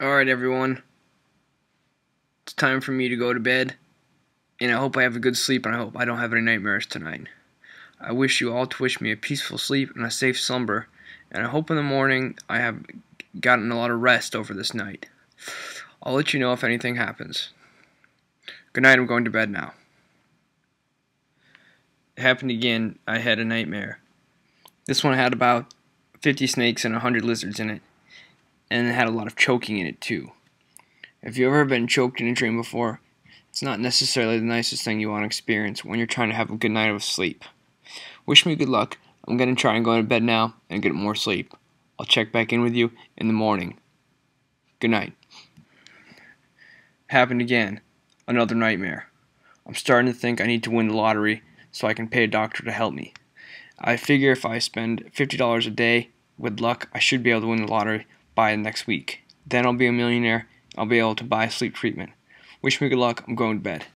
Alright, everyone. It's time for me to go to bed. And I hope I have a good sleep and I hope I don't have any nightmares tonight. I wish you all to wish me a peaceful sleep and a safe slumber. And I hope in the morning I have gotten a lot of rest over this night. I'll let you know if anything happens. Good night, I'm going to bed now. It happened again. I had a nightmare. This one had about 50 snakes and 100 lizards in it and it had a lot of choking in it too. If you've ever been choked in a dream before, it's not necessarily the nicest thing you want to experience when you're trying to have a good night of sleep. Wish me good luck. I'm going to try and go to bed now and get more sleep. I'll check back in with you in the morning. Good night. Happened again. Another nightmare. I'm starting to think I need to win the lottery so I can pay a doctor to help me. I figure if I spend $50 a day, with luck, I should be able to win the lottery by next week. Then I'll be a millionaire. I'll be able to buy sleep treatment. Wish me good luck. I'm going to bed.